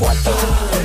What the?